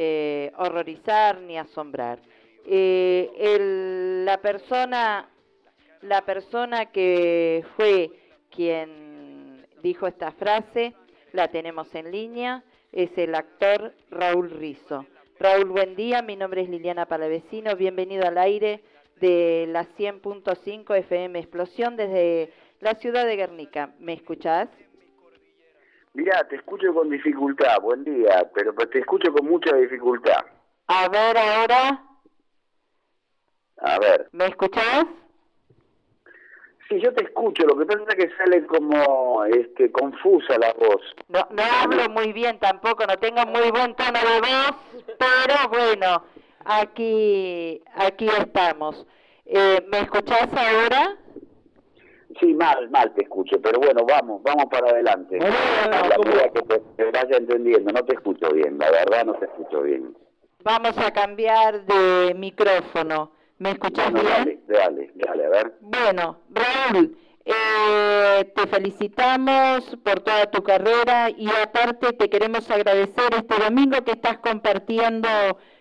eh, horrorizar ni asombrar. Eh, la persona, la persona que fue quien dijo esta frase, la tenemos en línea, es el actor Raúl Rizo. Raúl, buen día, mi nombre es Liliana Palavecino, bienvenido al aire de la 100.5 FM Explosión desde la ciudad de Guernica. ¿Me escuchás? Mirá, te escucho con dificultad, buen día, pero te escucho con mucha dificultad. A ver, ahora. A ver. ¿Me escuchás? Sí, yo te escucho, lo que pasa es que sale como este, confusa la voz. No, no hablo muy bien tampoco, no tengo muy buen tono de voz, pero bueno, aquí, aquí estamos. Eh, ¿Me escuchás ahora? Sí, mal, mal te escucho, pero bueno, vamos, vamos para adelante. la que te, vaya entendiendo, no te escucho bien, la verdad no te escucho bien. Vamos a cambiar de micrófono. ¿Me escuchas bien? Dale, dale, dale, a ver. Bueno, Raúl, eh, te felicitamos por toda tu carrera y aparte te queremos agradecer este domingo que estás compartiendo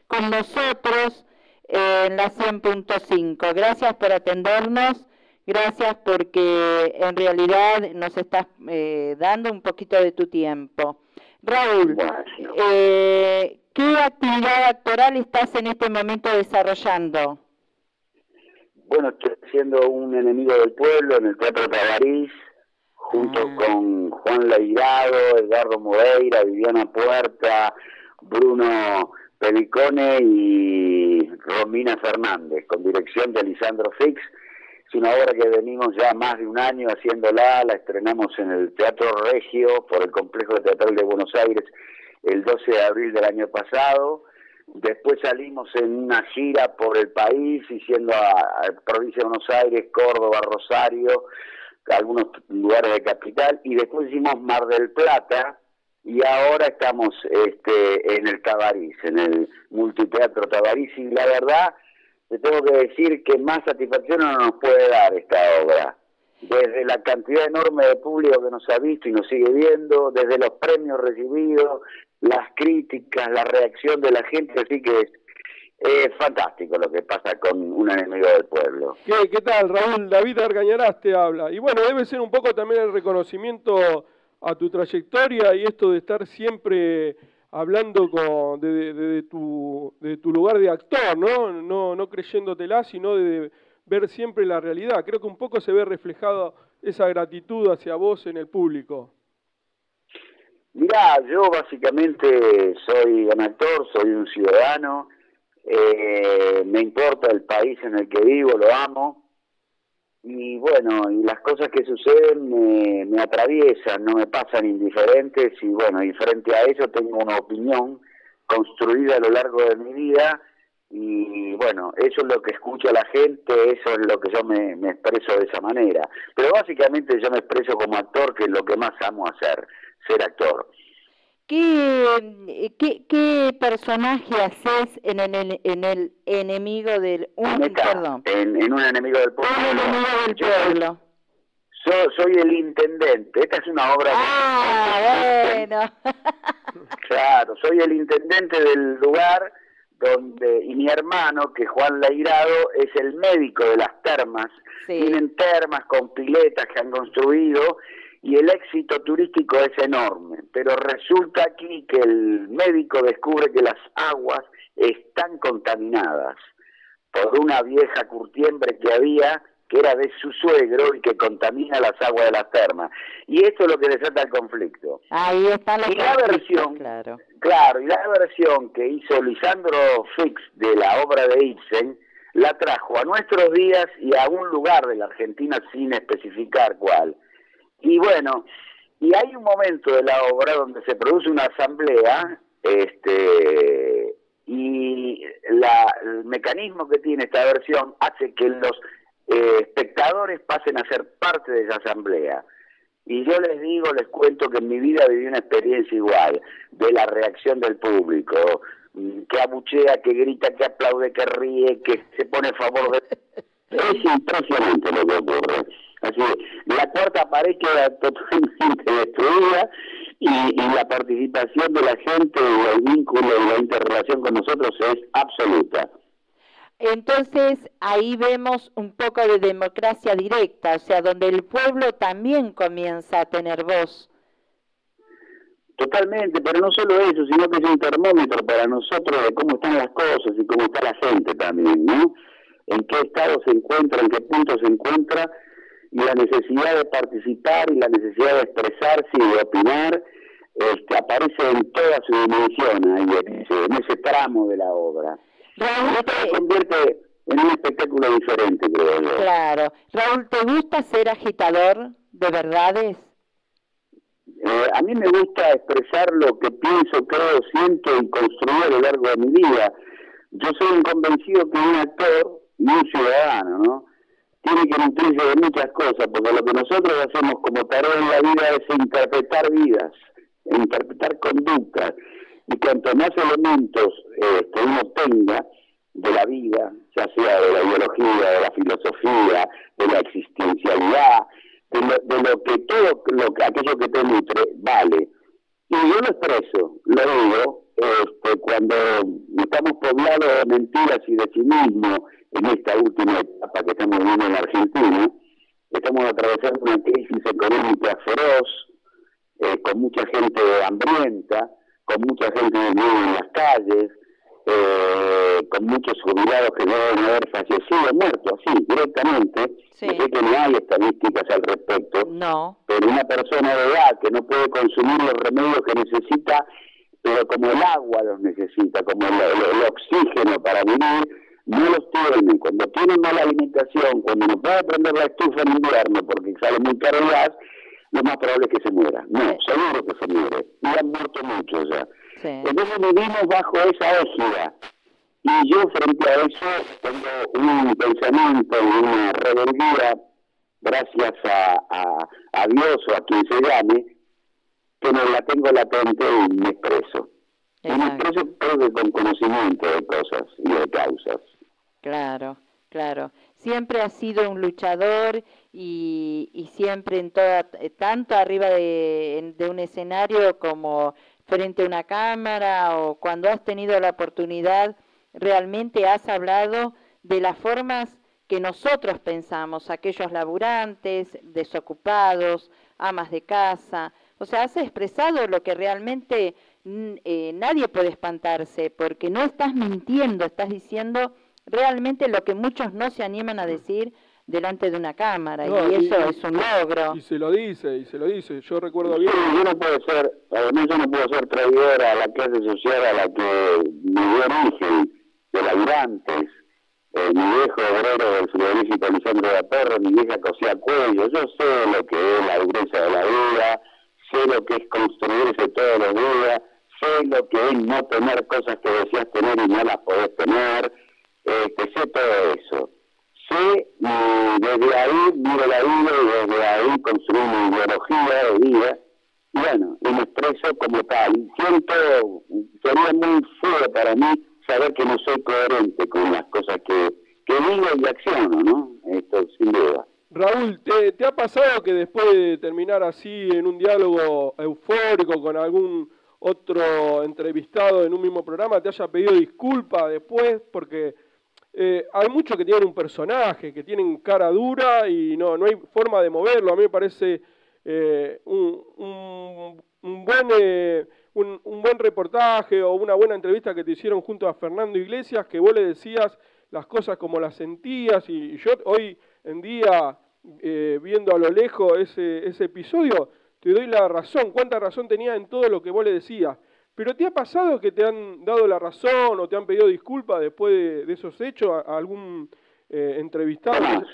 con nosotros en la 100.5. Gracias por atendernos Gracias porque en realidad nos estás eh, dando un poquito de tu tiempo. Raúl, eh, ¿qué actividad actoral estás en este momento desarrollando? Bueno, estoy haciendo un enemigo del pueblo en el Teatro Tabarís, junto ah. con Juan Leirado, Edgardo Moreira, Viviana Puerta, Bruno Pelicone y Romina Fernández, con dirección de Lisandro Fix es una obra que venimos ya más de un año haciéndola, la estrenamos en el Teatro Regio por el Complejo Teatral de Buenos Aires el 12 de abril del año pasado. Después salimos en una gira por el país, yendo a, provincia de Buenos Aires, Córdoba, Rosario, algunos lugares de capital, y después hicimos Mar del Plata, y ahora estamos este, en el Tabarís, en el Multiteatro Tabarís, y la verdad te tengo que decir que más satisfacción no nos puede dar esta obra. Desde la cantidad enorme de público que nos ha visto y nos sigue viendo, desde los premios recibidos, las críticas, la reacción de la gente, así que es, fantástico lo que pasa con un enemigo del pueblo. ¿Qué, ¿Qué tal, Raúl? David Argañarás te habla. Y bueno, debe ser un poco también el reconocimiento a tu trayectoria y esto de estar siempre hablando con, de, tu, de tu lugar de actor, ¿no? ¿no? No creyéndotela, sino de ver siempre la realidad. Creo que un poco se ve reflejada esa gratitud hacia vos en el público. Mirá, yo básicamente soy un actor, soy un ciudadano, eh, me importa el país en el que vivo, lo amo, y bueno, y las cosas que suceden me, me atraviesan, no me pasan indiferentes y bueno, y frente a eso tengo una opinión construida a lo largo de mi vida y bueno, eso es lo que escucho a la gente, eso es lo que yo me, me expreso de esa manera. Pero básicamente yo me expreso como actor, que es lo que más amo hacer, ser actor. ¿Qué, qué, qué personaje haces en el, en el enemigo del... Un, perdón. En, en, un enemigo del pueblo. Un enemigo del pueblo. soy el intendente. Esta es una obra... Ah, bueno. claro, soy el intendente del lugar donde y mi hermano, que Juan Leirado, es el médico de las termas. Tienen termas con piletas que han construido y el éxito turístico es enorme, pero resulta aquí que el médico descubre que las aguas están contaminadas por una vieja curtiembre que había que era de su suegro y que contamina las aguas de las termas. Y esto es lo que desata el conflicto. Ahí está la, y la versión, claro. claro, y la versión que hizo Lisandro Fix de la obra de Ibsen la trajo a nuestros días y a un lugar de la Argentina sin especificar cuál. Y bueno, y hay un momento de la obra donde se produce una asamblea, este, y la, el mecanismo que tiene esta versión hace que los eh, espectadores pasen a ser parte de esa asamblea. Y yo les digo, les cuento que en mi vida viví una experiencia igual, de la reacción del público, mm, que abuchea, que grita, que aplaude, que ríe, que se pone a favor de... Es impresionante lo que ocurre. Así la cuarta pared queda totalmente destruida y, y la participación de la gente, el vínculo y la interrelación con nosotros es absoluta. Entonces ahí vemos un poco de democracia directa, o sea, donde el pueblo también comienza a tener voz. Totalmente, pero no solo eso, sino que es un termómetro para nosotros de cómo están las cosas y cómo está la gente también, ¿no? En qué estado se encuentra, en qué punto se encuentra, y la necesidad de participar y la necesidad de expresarse y de opinar este, aparece en toda su dimensión ahí, en ese, en ese tramo de la obra. Raúl, se convierte en un espectáculo diferente, creo yo. Claro. Raúl, ¿te gusta ser agitador de verdades? Eh, a mí me gusta expresar lo que pienso, creo, siento y construir a lo largo de mi vida. Yo soy un convencido que un actor y un ciudadano, ¿no? Tiene que nutrirse de muchas cosas, porque lo que nosotros hacemos como tarea en la vida es interpretar vidas, interpretar conductas. Y cuanto más elementos eh, que uno tenga de la vida, ya sea de la biología, de la filosofía, de la existencialidad, de lo, que todo lo que aquello que te nutre vale. Y yo lo expreso, lo digo, este, cuando estamos poblados de mentiras y de cinismo en esta última etapa que estamos viviendo en la Argentina, estamos atravesando una crisis económica feroz, eh, con mucha gente hambrienta, con mucha gente viviendo en las calles, eh, con muchos jubilados que deben haber fallecido, muertos, así, directamente. Sé que no hay estadísticas al respecto. No. Pero una persona de edad que no puede consumir los remedios que necesita, pero como el agua los necesita, como el, oxígeno para vivir, no los tiene. Cuando tiene mala alimentación, cuando no puede prender la estufa en invierno porque sale muy caro el gas, lo más probable es que se muera. No, seguro que se muere. Y han muerto muchos ya. Entonces vivimos bajo esa égida. Y yo frente a eso tengo un pensamiento y una rebeldía, gracias a, a, Dios o a quien se llame, que no la tengo latente y me expreso. Y me expreso todo con conocimiento de cosas y de causas. Claro, claro. Siempre has sido un luchador y, y siempre en toda, tanto arriba de, de un escenario como frente a una cámara o cuando has tenido la oportunidad, realmente has hablado de las formas que nosotros pensamos, aquellos laburantes, desocupados, amas de casa, o sea, has expresado lo que realmente mm, eh, nadie puede espantarse, porque no estás mintiendo, estás diciendo realmente lo que muchos no se animan a decir delante de una cámara y, eso es un logro. Y se lo dice, y se lo dice. Yo recuerdo bien. yo no puedo ser, además yo no puedo ser traidor a la clase social a la que me dio origen, de laburantes. Eh, mi viejo obrero del frigorífico Lisandro de la Torre, mi vieja cosía cuello. Yo sé lo que es la dureza de la vida, sé lo que es construirse todos los días, sé lo que es no tener cosas que deseas tener y no las podés tener. Este, sé todo eso sé y desde ahí miro la vida y desde ahí construyo una ideología de vida bueno, y me expreso como tal. Siento, sería muy feo para mí saber que no soy coherente con las cosas que, que digo y acciono, ¿no? Esto sin duda. Raúl, ¿te, ¿te ha pasado que después de terminar así en un diálogo eufórico con algún otro entrevistado en un mismo programa te haya pedido disculpas después porque eh, hay muchos que tienen un personaje, que tienen cara dura y no, no hay forma de moverlo. A mí me parece eh, un, un, buen, eh, un, buen reportaje o una buena entrevista que te hicieron junto a Fernando Iglesias, que vos le decías las cosas como las sentías y, yo hoy en día, viendo a lo lejos ese, ese episodio, te doy la razón, cuánta razón tenía en todo lo que vos le decías. Pero ¿te ha pasado que te han dado la razón o te han pedido disculpas después de, esos hechos a, algún eh, entrevistado? Jamás,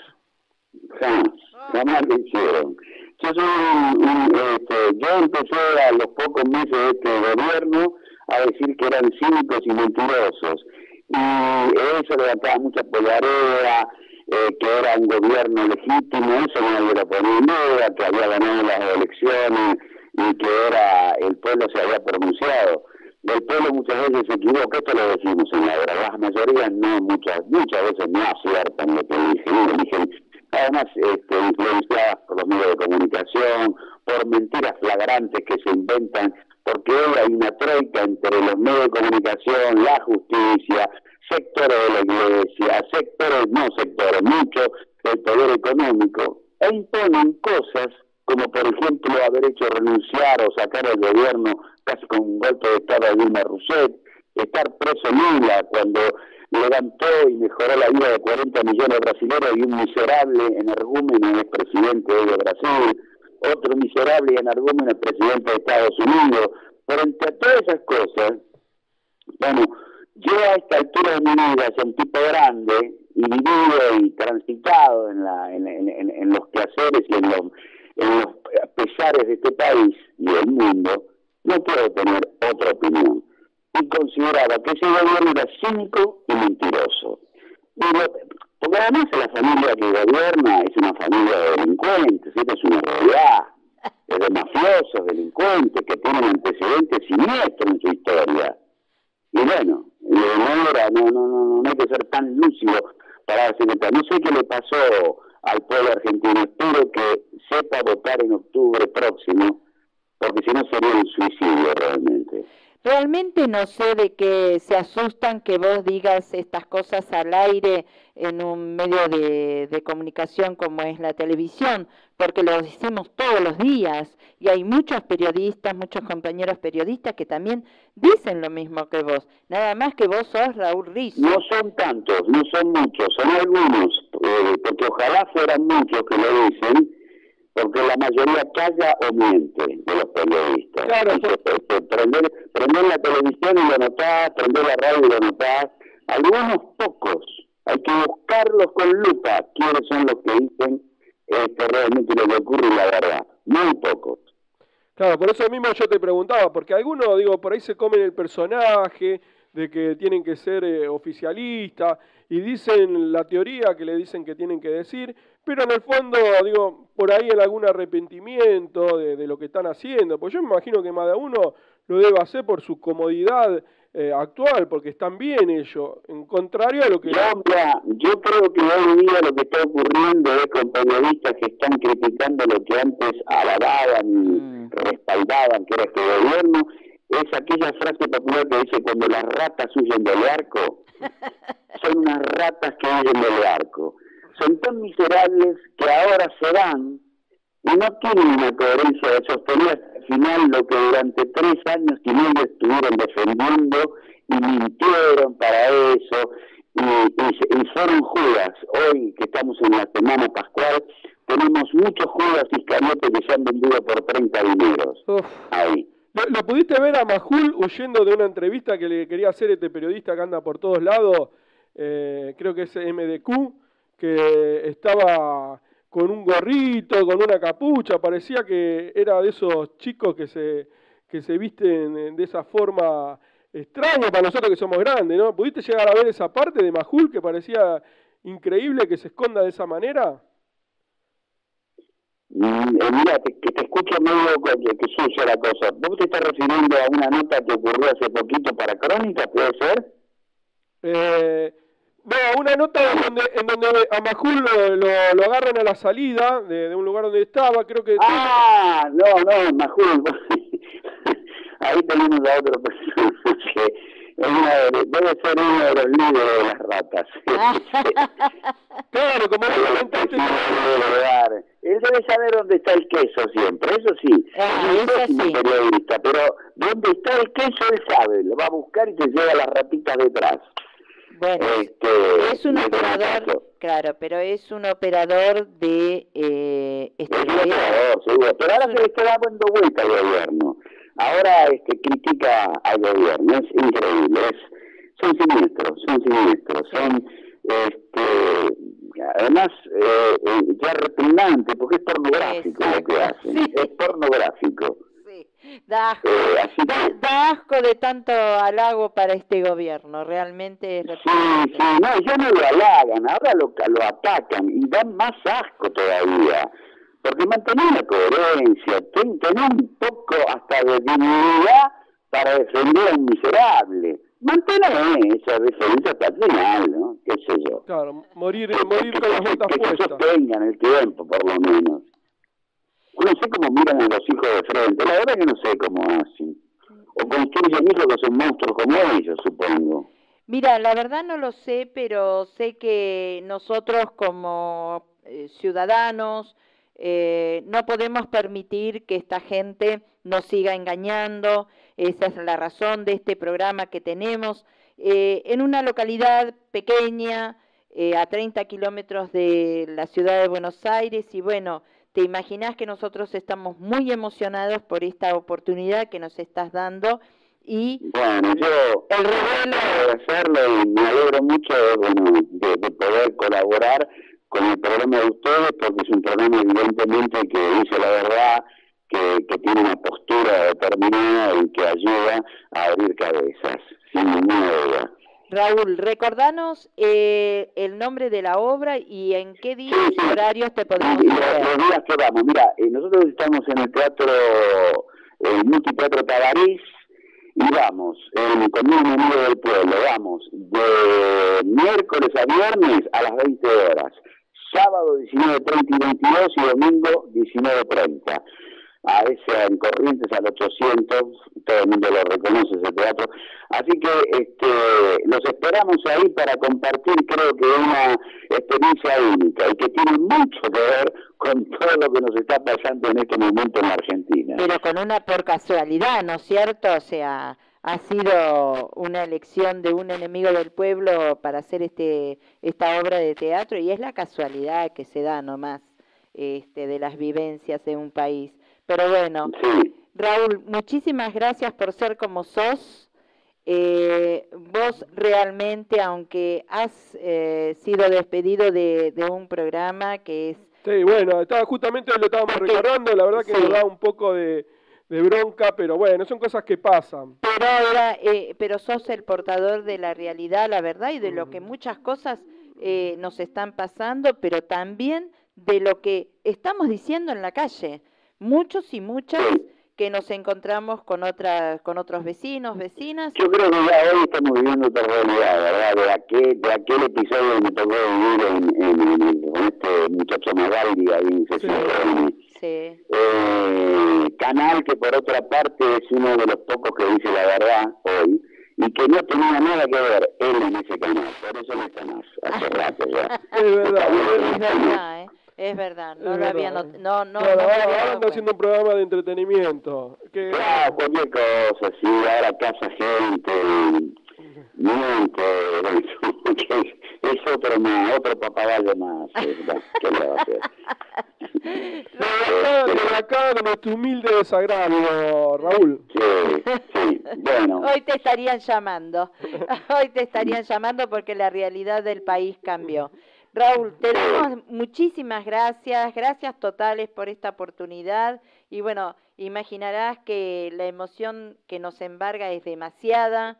jamás, jamás lo hicieron. Yo, este, yo empecé a los pocos meses de este gobierno a decir que eran cínicos y mentirosos. Y eso levantaba mucha polvareda, eh, que era un gobierno legítimo, eso no lo ponía en duda, que había ganado las elecciones y que era el pueblo se había pronunciado. El pueblo muchas veces se equivoca, esto lo decimos en la verdad, las mayorías no, muchas muchas veces no aciertan lo que dije, dije además este, influenciadas por los medios de comunicación, por mentiras flagrantes que se inventan, porque hoy hay una troika entre los medios de comunicación, la justicia, sectores de la iglesia, sectores, no sectores, mucho del poder económico, e imponen cosas como por ejemplo haber hecho renunciar o sacar al gobierno casi con un golpe de Estado a Dilma Rousseff, estar preso Lula cuando levantó y mejoró la vida de 40 millones de brasileños y un miserable energúmeno es presidente de Brasil, otro miserable energúmeno es presidente de Estados Unidos. Pero entre todas esas cosas, bueno, yo a esta altura de mi vida soy un tipo grande y vivido y transitado en, la, en, los quehaceres y en los, en los pesares de este país y del mundo, no puedo tener otra opinión. Y consideraba que ese gobierno era cínico y mentiroso. porque además la familia que gobierna es una familia de delincuentes, esta es una realidad, es de mafiosos, delincuentes, que tienen antecedentes siniestros en su historia. Y bueno, no, no, no, no, hay que ser tan lúcido para darse cuenta. No sé qué le pasó al pueblo argentino, espero que sepa votar en octubre próximo, porque si no sería un suicidio realmente. Realmente no sé de qué se asustan que vos digas estas cosas al aire en un medio de, de, comunicación como es la televisión, porque lo decimos todos los días y hay muchos periodistas, muchos compañeros periodistas que también dicen lo mismo que vos, nada más que vos sos Raúl Rizzo. No son tantos, no son muchos, son algunos, eh, porque ojalá fueran muchos que lo dicen, porque la mayoría calla o miente de los periodistas. Claro, prender, prender, la televisión y lo notás, prender la radio y lo notás. Algunos pocos, hay que buscarlos con lupa, quiénes son los que dicen este, realmente lo que ocurre y la verdad. Muy pocos. Claro, por eso mismo yo te preguntaba, porque algunos, digo, por ahí se comen el personaje de que tienen que ser eh, oficialistas y dicen la teoría que le dicen que tienen que decir, pero en el fondo, digo, por ahí hay algún arrepentimiento de, lo que están haciendo, pues yo me imagino que más de uno lo debe hacer por su comodidad eh, actual, porque están bien ellos, en contrario a lo que... yo creo que hoy en día lo que está ocurriendo es con periodistas que están criticando lo que antes alababan y mm. respaldaban, que era este gobierno, es aquella frase popular que dice, cuando las ratas huyen del arco, son unas ratas que huyen del arco son tan miserables que ahora se van y no tienen una coherencia de sostener hasta el final lo que durante tres años y medio estuvieron defendiendo y mintieron para eso y, y, fueron Judas. Hoy que estamos en la semana pascual, tenemos muchos Judas iscariotes que se han vendido por 30 dineros. Ahí. ¿Lo, pudiste ver a Majul huyendo de una entrevista que le quería hacer este periodista que anda por todos lados? Eh, creo que es MDQ que estaba con un gorrito, con una capucha, parecía que era de esos chicos que se, que se visten de esa forma extraña para nosotros que somos grandes, ¿no? ¿Pudiste llegar a ver esa parte de Majul que parecía increíble que se esconda de esa manera? Eh, mira, que te escucho medio que, que sucia la cosa. ¿Vos te estás refiriendo a una nota que ocurrió hace poquito para Crónica, puede ser? Eh, no, una nota en donde, en donde a Majul lo, lo, agarran a la salida de, de, un lugar donde estaba, creo que... Ah, no, no, Majul. Ahí tenemos a otro personaje. debe ser uno de los líderes de las ratas. claro, como comentaste. Él debe saber dónde está el queso siempre, eso sí. Ah, eso sí. periodista, pero dónde está el queso él sabe, lo va a buscar y te lleva las ratitas detrás. Bueno, este, es un operador, claro, pero es un operador de eh, este gobierno. Pero ahora se le está dando vuelta al gobierno. Ahora este, critica al gobierno, es increíble. Es, son siniestros, son siniestros, son este, además eh, eh, ya repugnante porque es pornográfico lo que hacen, es pornográfico. Da asco, da, asco de tanto halago para este gobierno, realmente es Sí, sí, no, ya no lo halagan, ahora lo, lo atacan y dan más asco todavía. Porque mantener la coherencia, tener un poco hasta de dignidad para defender a un miserable. mantener esa defensa hasta el final, ¿no? ¿Qué sé yo? Claro, morir, morir con las botas que, puestas. Que sostengan el tiempo, por lo menos. No sé cómo miran a los hijos de frente, la verdad que no sé cómo hacen. O construyen hijos que son monstruos como ellos, supongo. Mira, la verdad no lo sé, pero sé que nosotros como eh, ciudadanos eh, no podemos permitir que esta gente nos siga engañando. Esa es la razón de este programa que tenemos. Eh, en una localidad pequeña, a 30 kilómetros de la ciudad de Buenos Aires, y bueno, te imaginas que nosotros estamos muy emocionados por esta oportunidad que nos estás dando y bueno yo el de hacerlo y me alegro mucho bueno, de, poder colaborar con el programa de ustedes porque es un programa evidentemente que dice la verdad que, que tiene una postura determinada y que ayuda a abrir cabezas sin ninguna duda Raúl, recordanos eh, el nombre de la obra y en qué días y horarios te podemos ver. Los días que vamos, mira, eh, nosotros estamos en el teatro, el Multiteatro Tabarís, y vamos, eh, con un enemigo del pueblo, vamos, de miércoles a viernes a las 20 horas, sábado 19.30 y 22 y domingo 19.30 a ese en Corrientes al 800, todo el mundo lo reconoce ese teatro. Así que este, los esperamos ahí para compartir, creo que una experiencia única y que tiene mucho que ver con todo lo que nos está pasando en este momento en la Argentina. Pero con una por casualidad, ¿no es cierto? O sea, ha sido una elección de un enemigo del pueblo para hacer este esta obra de teatro y es la casualidad que se da nomás este, de las vivencias de un país. Pero bueno, Raúl, muchísimas gracias por ser como sos. Eh, vos realmente, aunque has eh, sido despedido de, un programa que es... Sí, bueno, estaba justamente lo estábamos recordando, la verdad que nos da un poco de, bronca, pero bueno, son cosas que pasan. Pero ahora, eh, pero sos el portador de la realidad, la verdad, y de lo que muchas cosas eh, nos están pasando, pero también de lo que estamos diciendo en la calle muchos y muchas que nos encontramos con otras con otros vecinos, vecinas. Yo creo que ya hoy estamos viviendo otra realidad, ¿verdad? De aquel, de aquel episodio que me tocó vivir en, en, con este muchacho Magaldi ahí en sí. sí. Eh, canal que por otra parte es uno de los pocos que dice la verdad hoy y que no tenía nada que ver él en ese canal, por eso no está más, hace rato ya. es verdad, es verdad, ¿eh? Es verdad, no lo había no, no, no, ahora, anda haciendo un programa de entretenimiento. Que... Claro, cualquier cosa, sí, ahora casa gente, miente, es, es otro más, otro papagayo más, ¿qué le va a hacer? de acá de nuestro humilde desagravio, Raúl. Sí, sí, bueno. Hoy te estarían llamando, hoy te estarían llamando porque la realidad del país cambió. Raúl, te damos muchísimas gracias, gracias totales por esta oportunidad y bueno, imaginarás que la emoción que nos embarga es demasiada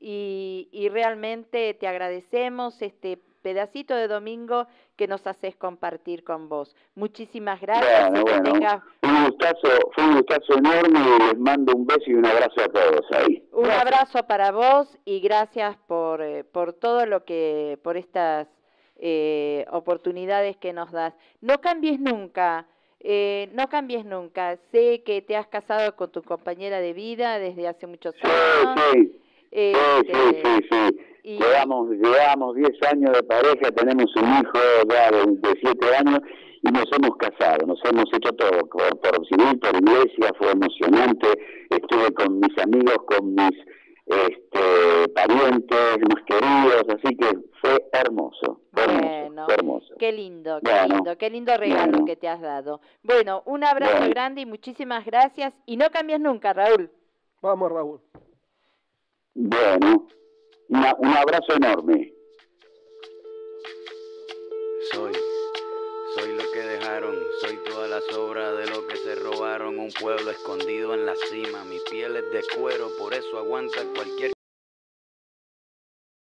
y, y realmente te agradecemos este pedacito de domingo que nos haces compartir con vos. Muchísimas gracias. Bueno, un gustazo, fue un gustazo enorme y les mando un beso y un abrazo a todos ahí. Un abrazo para vos y gracias por, eh, por todo lo que, por estas eh, oportunidades que nos das. No cambies nunca, eh, no cambies nunca. Sé que te has casado con tu compañera de vida desde hace muchos años. Sí, sí. sí, sí, este, sí, Llevamos, llevamos 10 años de pareja, tenemos un hijo ya de 7 años y nos hemos casado, nos hemos hecho todo, por, por civil, por iglesia, fue emocionante, estuve con mis amigos, con mis este, parientes más queridos, así que fue hermoso, Qué lindo, qué lindo, qué lindo regalo que te has dado. Bueno, un abrazo grande y muchísimas gracias y no cambies nunca, Raúl. Vamos, Raúl. Bueno, un abrazo enorme. Soy, soy lo que dejaron, soy toda la sobra de lo que se robaron, un pueblo escondido en la cima, mi piel es de cuero, por eso aguanta cualquier